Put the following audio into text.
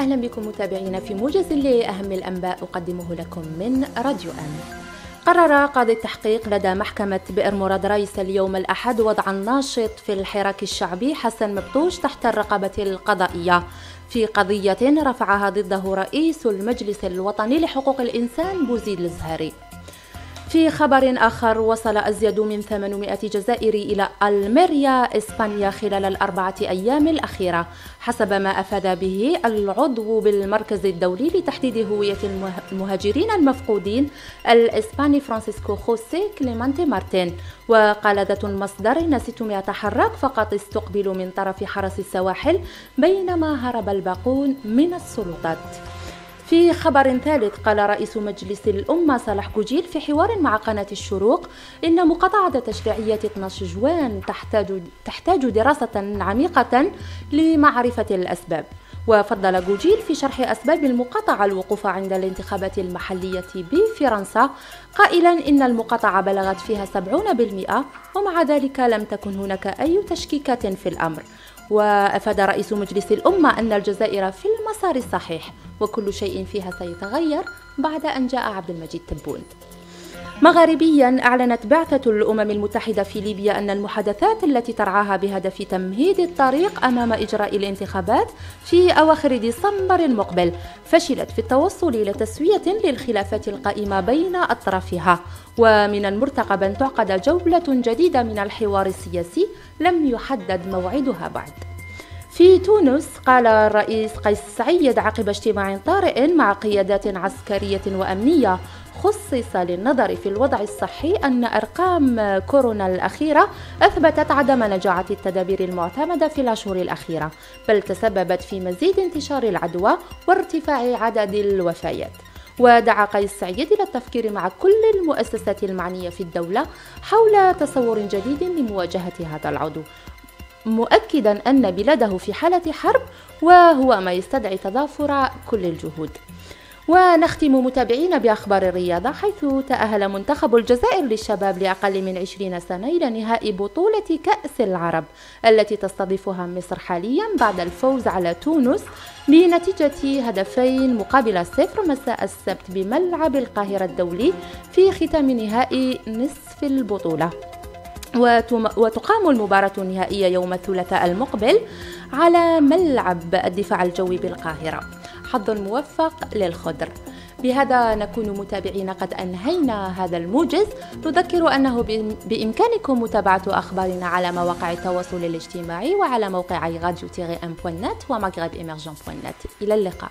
أهلا بكم متابعينا في موجز لأهم الأنباء أقدمه لكم من راديو أم. قرر قاضي التحقيق لدى محكمة بئر مراد رئيس اليوم الأحد وضع الناشط في الحراك الشعبي حسن مبطوش تحت الرقابة القضائية. في قضية رفعها ضده رئيس المجلس الوطني لحقوق الإنسان بوزيد الزهري. في خبر آخر وصل أزيد من 800 جزائري إلى ألميريا إسبانيا خلال الأربعة أيام الأخيرة. حسب ما أفاد به العضو بالمركز الدولي لتحديد هوية المهاجرين المفقودين الإسباني فرانسيسكو خوسي كليمانتي مارتين. وقال ذات المصدر إن 600 حراق فقط استقبلوا من طرف حرس السواحل بينما هرب الباقون من السلطات. في خبر ثالث قال رئيس مجلس الأمة صالح قوجيل في حوار مع قناة الشروق إن مقاطعة تشريعية 12 جوان تحتاج, تحتاج دراسة عميقة لمعرفة الأسباب. وفضل جوجيل في شرح أسباب المقاطعة الوقوف عند الانتخابات المحلية بفرنسا قائلا إن المقاطعة بلغت فيها 70% ومع ذلك لم تكن هناك أي تشكيكات في الأمر. وأفاد رئيس مجلس الأمة أن الجزائر في المسار الصحيح وكل شيء فيها سيتغير بعد أن جاء عبد المجيد تبون مغاربيا أعلنت بعثة الأمم المتحدة في ليبيا أن المحادثات التي ترعاها بهدف تمهيد الطريق أمام إجراء الانتخابات في أواخر ديسمبر المقبل فشلت في التوصل إلى تسوية للخلافات القائمة بين أطرافها. ومن المرتقب أن تعقد جولة جديدة من الحوار السياسي لم يحدد موعدها بعد. في تونس قال الرئيس قيس سعيد عقب اجتماع طارئ مع قيادات عسكرية وأمنية خصص للنظر في الوضع الصحي أن أرقام كورونا الأخيرة أثبتت عدم نجاعة التدابير المعتمدة في الأشهر الأخيرة بل تسببت في مزيد انتشار العدوى وارتفاع عدد الوفيات. ودعا قيس سعيد إلى التفكير مع كل المؤسسات المعنية في الدولة حول تصور جديد لمواجهة هذا العدو مؤكدا أن بلاده في حالة حرب وهو ما يستدعي تضافر كل الجهود. ونختم متابعين بأخبار الرياضة حيث تأهل منتخب الجزائر للشباب لأقل من 20 سنة إلى نهائي بطولة كأس العرب التي تستضيفها مصر حاليا بعد الفوز على تونس بنتيجة هدفين مقابل صفر مساء السبت بملعب القاهرة الدولي في ختام نهائي نصف البطولة. وتقام المباراة النهائية يوم الثلاثاء المقبل على ملعب الدفاع الجوي بالقاهرة. حظ موفق للخضر. بهذا نكون متابعين قد أنهينا هذا الموجز. نذكر أنه بإمكانكم متابعة أخبارنا على مواقع التواصل الاجتماعي وعلى موقعي راديو تيغي إم ومغرب إمرجون إلى اللقاء.